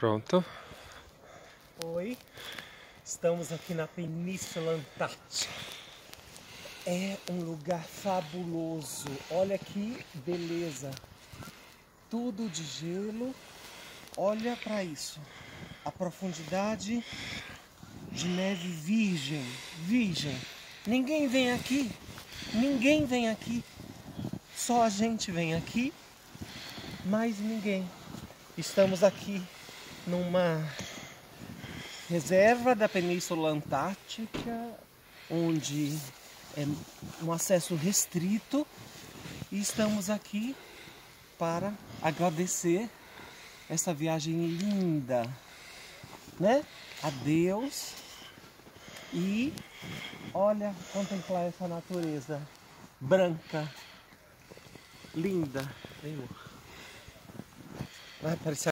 Pronto. Oi, estamos aqui na Península Antártica. É um lugar fabuloso. Olha que beleza. Tudo de gelo. Olha para isso. A profundidade de neve virgem. Virgem. Ninguém vem aqui. Ninguém vem aqui. Só a gente vem aqui. Mais ninguém. Estamos aqui numa reserva da Península Antártica, onde é um acesso restrito, e estamos aqui para agradecer essa viagem linda, né? A Deus e olha, contemplar essa natureza branca, linda. Vai parecer